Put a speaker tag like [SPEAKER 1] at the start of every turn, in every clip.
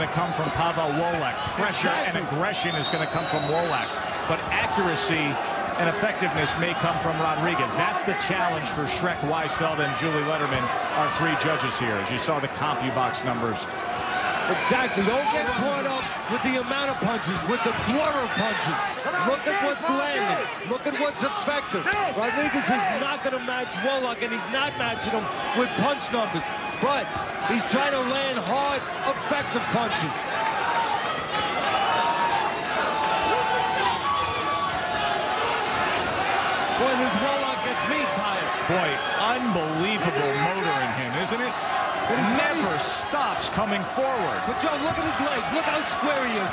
[SPEAKER 1] going to come from Pavel Wolak. Pressure exactly. and aggression is going to come from Wolak. But accuracy and effectiveness may come from Rodriguez. That's the challenge for Schreck Weisfeld and Julie Lederman, our three judges here, as you saw the CompuBox numbers.
[SPEAKER 2] Exactly. Don't get caught up with the amount of punches, with the blur of punches. Look at what's landing. Look at what's effective. Rodriguez is not going to match Wolak, and he's not matching him with punch numbers. But he's trying to land hard, effective punches. Boy, this Wolak gets me tired.
[SPEAKER 1] Boy, unbelievable motor in him, isn't it? Never stops coming forward.
[SPEAKER 2] But Joe, look at his legs. Look how square he is.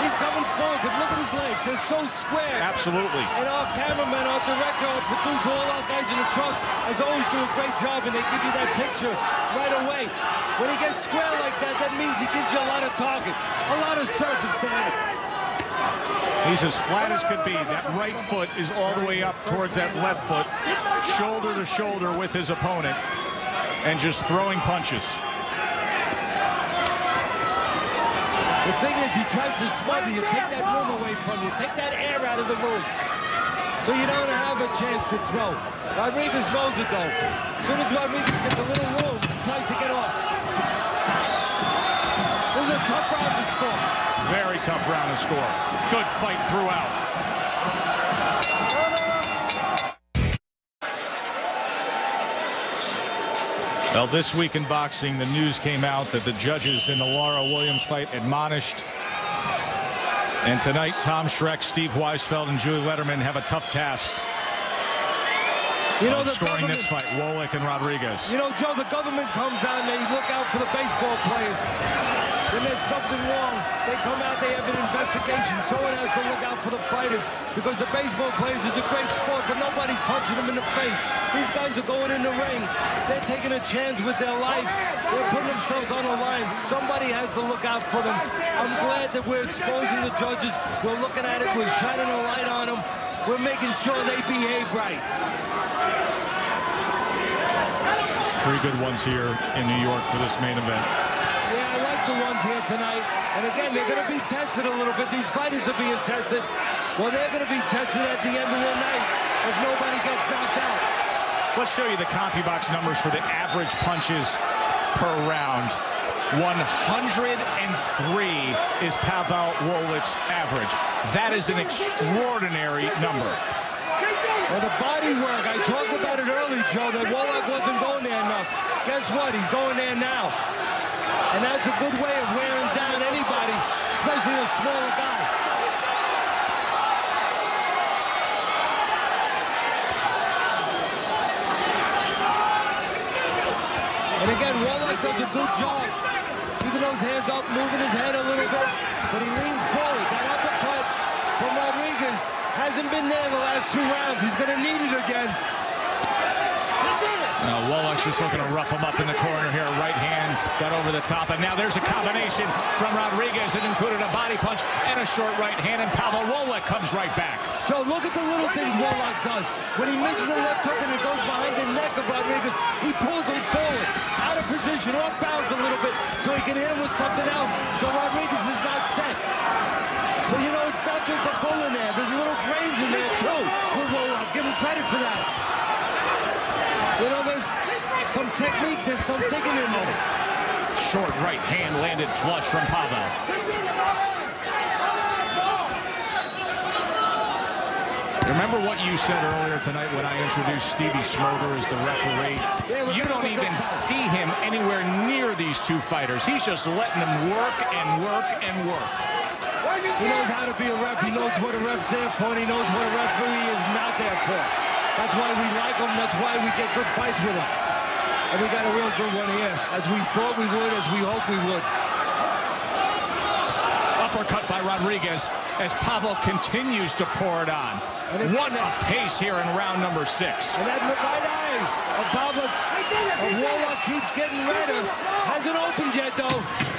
[SPEAKER 2] He's coming forward, but look at his legs. They're so square.
[SPEAKER 1] Absolutely.
[SPEAKER 2] And our cameraman, our director, our producer, all our guys in the truck, as always, do a great job, and they give you that picture right away. When he gets square like that, that means he gives you a lot of target, a lot of surface to hit.
[SPEAKER 1] He's as flat as could be. That right foot is all the way up towards that left foot, shoulder to shoulder with his opponent and just throwing punches.
[SPEAKER 2] The thing is, he tries to smother you, take that room away from you, take that air out of the room, so you don't have a chance to throw. Rodriguez knows it, though. As soon as Rodriguez gets a little room, he tries to get off. This is a tough round to score.
[SPEAKER 1] Very tough round to score. Good fight throughout. Well, this week in boxing, the news came out that the judges in the Lara Williams fight admonished. And tonight, Tom Schreck, Steve Weisfeld, and Julie Lederman have a tough task. You know, the scoring this fight, Wolak and Rodriguez.
[SPEAKER 2] You know, Joe, the government comes out and they look out for the baseball players. When there's something wrong, they come out, they have an investigation. Someone has to look out for the fighters because the baseball players is a great sport, but nobody's punching them in the face. These guys are going in the ring. They're taking a chance with their life. They're putting themselves on the line. Somebody has to look out for them. I'm glad that we're exposing the judges. We're looking at it. We're shining a light on them. We're making sure they behave right.
[SPEAKER 1] Three good ones here in New York for this main event
[SPEAKER 2] the ones here tonight. And again, they're going to be tested a little bit. These fighters are being tested. Well, they're going to be tested at the end of the night if nobody gets knocked out.
[SPEAKER 1] Let's show you the CompuBox numbers for the average punches per round. 103 is Pavel Wolak's average. That is an extraordinary number.
[SPEAKER 2] Well, the body work, I talked about it early, Joe, that Wolak wasn't going there enough. Guess what? He's going there now. And that's a good way of wearing down anybody, especially a smaller guy. And again, Wolak does a good job keeping those hands up, moving his head a little bit, but he leans forward. That uppercut from Rodriguez hasn't been there the last two rounds. He's going to need it again.
[SPEAKER 1] Now Wolak's just looking to rough him up in the corner here. Right hand got over the top. And now there's a combination from Rodriguez that included a body punch and a short right hand. And Pavel Wolak comes right back.
[SPEAKER 2] Joe, look at the little things Wolak does. When he misses a left hook and it goes behind the neck of Rodriguez, he pulls him forward, out of position, off bounds a little bit, so he can hit him with something else. So Rodriguez is not set. So, you know, it's not just a bull in there. There's little brains in there, too, with Wolak. Give him credit for that. You know, there's some technique, there's some digging in there.
[SPEAKER 1] Short right hand landed flush from Pavel. Remember what you said earlier tonight when I introduced Stevie Smoger as the referee? You don't even see him anywhere near these two fighters. He's just letting them work and work and work.
[SPEAKER 2] He knows how to be a ref. He knows what a ref's there for, and he knows what a referee is not there for. That's why we like him. That's why we get good fights with him. And we got a real good one here, as we thought we would, as we hoped we would.
[SPEAKER 1] Uppercut by Rodriguez as Pavel continues to pour it on. And one apace here in round number six.
[SPEAKER 2] And that right eye of Pavel, Wolak keeps getting redder. Hasn't opened yet, though.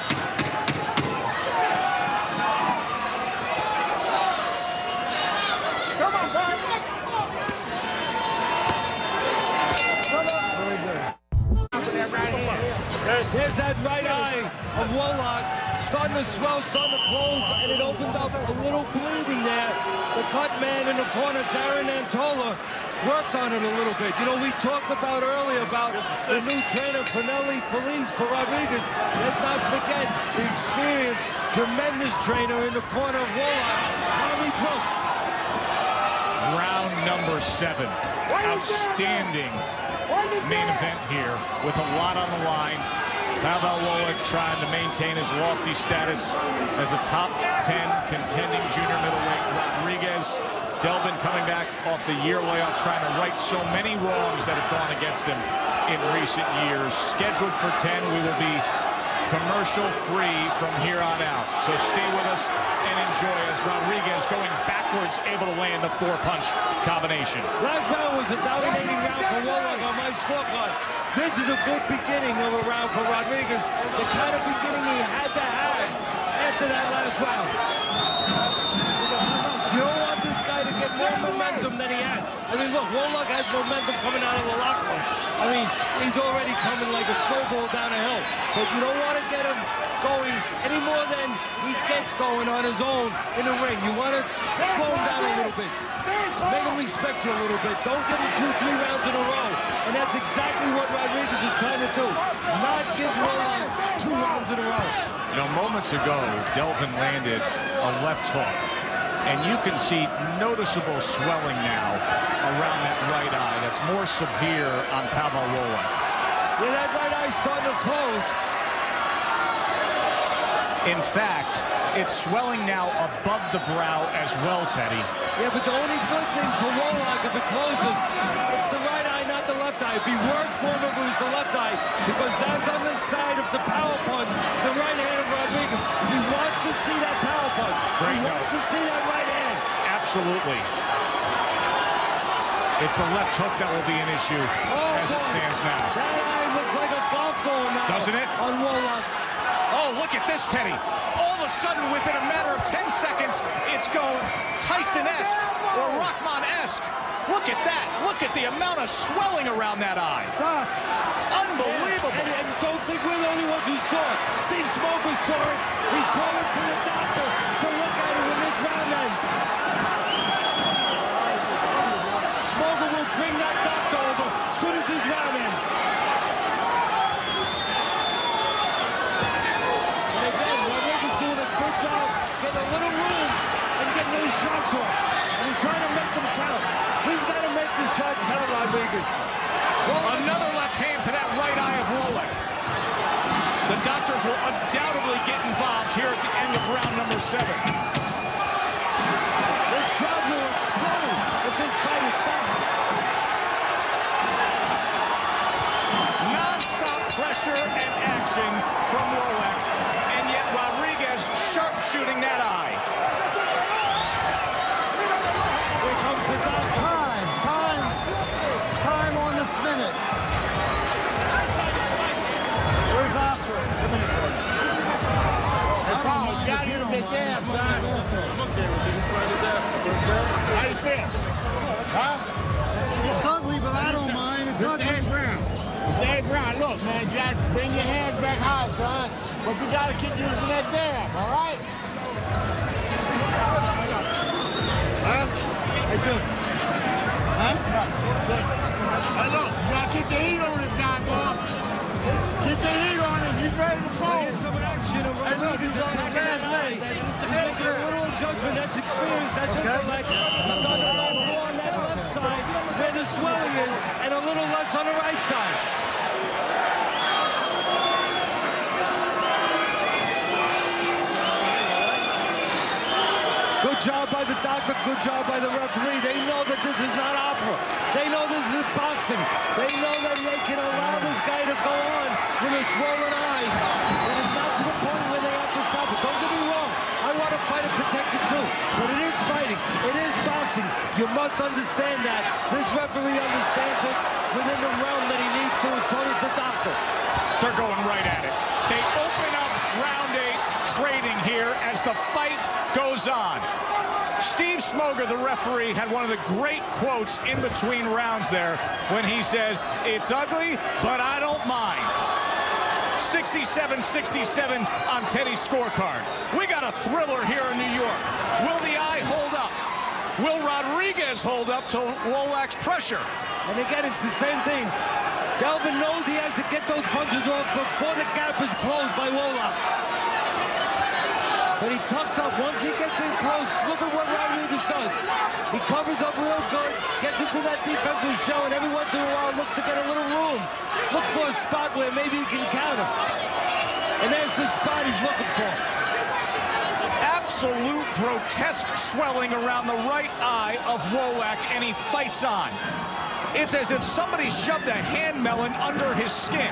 [SPEAKER 2] There's that right eye of Wolak starting to swell, starting to close, and it opened up a little bleeding there. The cut man in the corner, Darren Antola, worked on it a little bit. You know, we talked about earlier about the new trainer, Pinelli Police for Rodriguez. Let's not forget the experienced, tremendous trainer in the corner of Wolak, Tommy Brooks.
[SPEAKER 1] Round number seven. Outstanding main event here with a lot on the line. Pavel Wolak trying to maintain his lofty status as a top 10 contending junior middleweight. Rodriguez Delvin coming back off the year layoff, trying to right so many wrongs that have gone against him in recent years. Scheduled for 10, we will be commercial free from here on out. So stay with us and enjoy as Rodriguez going backwards, able to land the four-punch combination.
[SPEAKER 2] Last round was a dominating round for Wolak on my scorecard. This is a good beginning of a round for Rodriguez, the kind of beginning he had to have after that last round You don't want this guy to get more momentum than he has. I mean, look, Wolak has momentum coming out of the locker room. I mean, he's already coming like a snowball down a hill. But you don't want to get him going any more than he gets going on his own in the ring. You want to slow him down a little bit. Make him respect you a little bit. Don't give him two, three rounds in a row. And that's exactly what Rodriguez is trying to do. Not give Wolak two rounds in a row.
[SPEAKER 1] You know, moments ago, Delvin landed a left hook and you can see noticeable swelling now around that right eye. That's more severe on Pavel Wolak.
[SPEAKER 2] Yeah, that right eye's starting to close.
[SPEAKER 1] In fact, it's swelling now above the brow as well, Teddy.
[SPEAKER 2] Yeah, but the only good thing for Wolak, if it closes, it's the right eye, not the left eye. It'd be worse for him if it was the left eye, because that's on the side of the power punch, the right hand of Rodriguez. He wants to see that power punch. Great he wants to see that right hand.
[SPEAKER 1] Absolutely. It's the left hook that will be an issue oh, as boy. it stands now.
[SPEAKER 2] That eye looks like a golf ball now.
[SPEAKER 1] Doesn't it?
[SPEAKER 2] On Wolak.
[SPEAKER 1] Oh, look at this, Teddy. All of a sudden, within a matter of 10 seconds, it's going Tyson-esque or Rahman-esque. Look at that. Look at the amount of swelling around that eye.
[SPEAKER 2] Doc.
[SPEAKER 1] Unbelievable.
[SPEAKER 2] And, and, and, don't think we're the only ones who saw it. Steve Smoger saw it. He's calling for the doctor to look at it when this round ends. Smoger will bring that doctor over as soon as this round ends. And again, Rodriguez doing a good job getting a little room and getting those shots off. And he's trying to make them count. He's got to make the shots count, Rodriguez.
[SPEAKER 1] Another left hand to that right eye of Wolak. The doctors will undoubtedly get involved here at the end of round number seven.
[SPEAKER 2] This crowd will explode if this fight is stopped.
[SPEAKER 1] Non-stop pressure and action from Wolak, and yet Rodriguez sharpshooting that eye.
[SPEAKER 3] Bring your hands back high, son. But you got to keep using that jab, all right? Huh? Hey, good. Huh? Hey, look, you got to keep the heat on this guy, boss. Keep the heat on him. He's ready to fall.
[SPEAKER 2] There's some action. Hey, look, he's attacking that leg. He's making a little adjustment. That's experience. That's okay. intellect. He's on the more on that left side where the swelling is and a little less on the right side. Good job doctor, good job by the referee. They know that this is not opera. They know this is boxing. They know that they can allow this guy to go on with a swollen eye. And it's not to the point where they have to stop it. Don't get me wrong. I want to fight and protect it too. But it is fighting. It is boxing. You must understand that. This referee understands it within the realm that he needs to, and so does the doctor.
[SPEAKER 1] They're going right at it. They open up round eight trading here as the fight goes on. Steve Smoger, the referee, had one of the great quotes in between rounds there when he says, it's ugly, but I don't mind. 67-67 on Teddy's scorecard. We got a thriller here in New York. Will the eye hold up? Will Rodriguez hold up to Wolak's pressure?
[SPEAKER 2] And again, it's the same thing. Delvin knows he has to get those punches off before the gap is closed by Wolak. But he tucks up. Once he gets in close, look at what Rodriguez does. He covers up real good, gets into that defensive show, and every once in a while looks to get a little room. Looks for a spot where maybe he can counter. And there's the spot he's looking for.
[SPEAKER 1] Absolute grotesque swelling around the right eye of Wolak, and he fights on. It's as if somebody shoved a hand melon under his skin.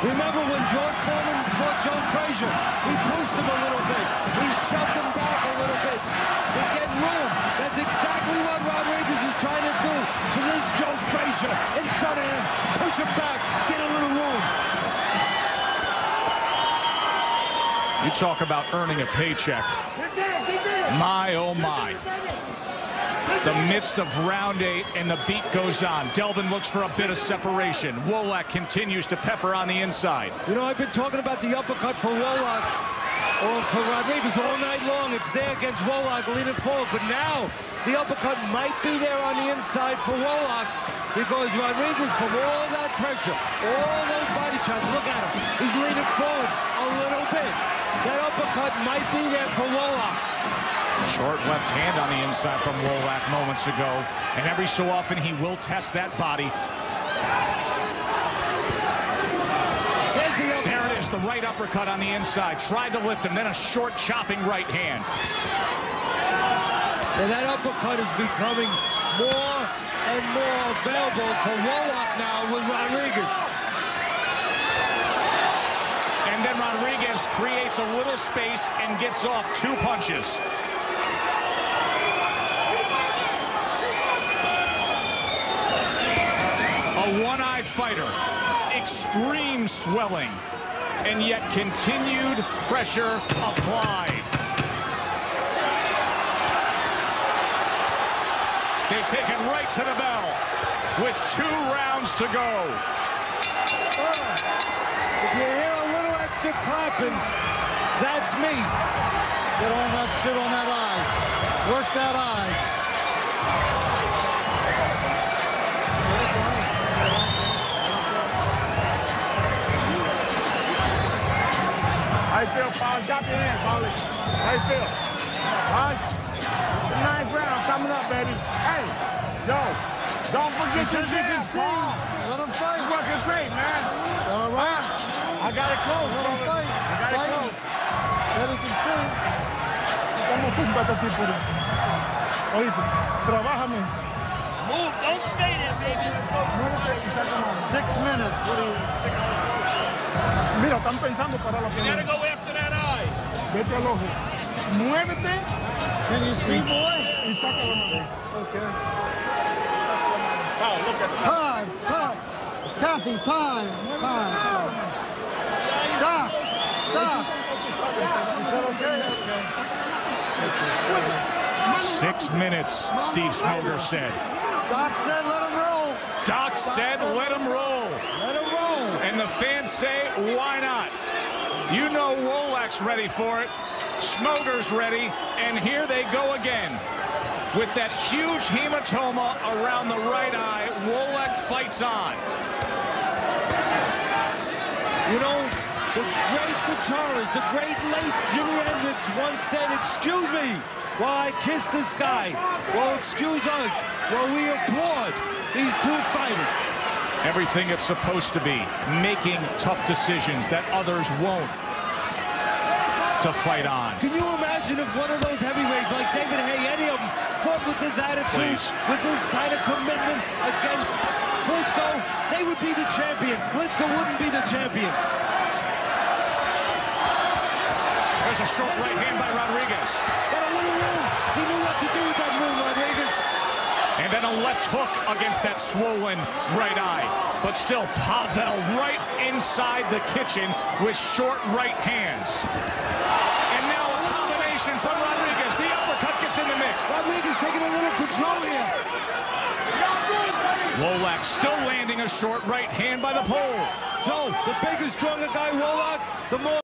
[SPEAKER 2] Remember when George Foreman fought Joe Frazier? He pushed him a little bit. He shoved him back a little bit to get room. That's exactly what Rodriguez is trying to do to this Joe Frazier in front of him. Push him back, get a little room.
[SPEAKER 1] You talk about earning a paycheck. My, oh my. The midst of round eight, and the beat goes on. Delvin looks for a bit of separation. Wolak continues to pepper on the inside.
[SPEAKER 2] You know, I've been talking about the uppercut for Wolak or for Rodriguez all night long. It's there against Wolak leaning forward. But now, the uppercut might be there on the inside for Wolak because Rodriguez, from all that pressure, all those body shots, look at him. He's leaning forward a little bit. That uppercut might be there for Wolak.
[SPEAKER 1] Short left hand on the inside from Wolak moments ago. And every so often he will test that body. There it is, the right uppercut on the inside. Tried to lift him, then a short chopping right hand.
[SPEAKER 2] And that uppercut is becoming more and more available for Wolak now with Rodriguez.
[SPEAKER 1] And then Rodriguez creates a little space and gets off two punches. A one-eyed fighter, extreme swelling, and yet continued pressure applied. They take it right to the bell with two rounds to go.
[SPEAKER 2] A little clapping, that's me.
[SPEAKER 4] Get on that, sit on that eye. Work that eye.
[SPEAKER 3] How you feel, Paul? Drop your hand, Paulie. How you feel? Huh? The ninth round coming up, baby. Hey, yo, don't forget your
[SPEAKER 4] As you
[SPEAKER 3] jab, Paul.
[SPEAKER 4] let him fight.
[SPEAKER 3] You working great, man.
[SPEAKER 4] All right.
[SPEAKER 3] I got it close.
[SPEAKER 4] Let
[SPEAKER 3] brother.
[SPEAKER 4] fight.
[SPEAKER 3] I got it
[SPEAKER 4] Fight.
[SPEAKER 3] close.
[SPEAKER 4] Let him see.
[SPEAKER 5] Estamos tumba este tipo. Oíste, trabájame.
[SPEAKER 6] Move, don't stay there, baby.
[SPEAKER 5] Muévete y saca mano.
[SPEAKER 4] Six minutes. What do you...
[SPEAKER 5] Mira, están pensando para la
[SPEAKER 6] You
[SPEAKER 5] pelea.
[SPEAKER 6] gotta go after that eye.
[SPEAKER 5] Vete al ojo. Muévete
[SPEAKER 4] Can you see, boy?
[SPEAKER 5] y saca la mano.
[SPEAKER 4] Okay.
[SPEAKER 6] Wow, look at that.
[SPEAKER 4] Time, time. Kathy, time, time. Doc, Doc. You said okay? Okay.
[SPEAKER 1] Six minutes, Steve Smoger said.
[SPEAKER 4] Doc said let him roll.
[SPEAKER 1] Doc said let him roll.
[SPEAKER 2] Let him roll.
[SPEAKER 1] And the fans say, why not? You know Wolak's ready for it. Smoger's ready. And here they go again. With that huge hematoma around the right eye, Wolak fights on.
[SPEAKER 2] You know, the great guitarist, the great late Jimi Hendrix once said, excuse me while I kiss the sky. Well, excuse us while we applaud these two fighters.
[SPEAKER 1] Everything it's supposed to be. Making tough decisions that others won't. To fight on.
[SPEAKER 2] Can you imagine if one of those heavyweights like David Haye, any of them, fought with this attitude,
[SPEAKER 1] Please.
[SPEAKER 2] with this kind of commitment against Klitschko? They would be the champion. Klitschko wouldn't be the champion.
[SPEAKER 1] There's a short right hand by Rodriguez.
[SPEAKER 2] Got a little room. He knew what to do with that room, Rodriguez.
[SPEAKER 1] And then a left hook against that swollen right eye. But still, Pavel right inside the kitchen with short right hands. And now a combination from Rodriguez. The uppercut gets in the mix.
[SPEAKER 2] Rodriguez taking a little control here.
[SPEAKER 3] Y'all good, buddy.
[SPEAKER 1] Wolak still landing a short right hand by the pole.
[SPEAKER 2] Joe, the bigger, stronger guy, Wolak, the more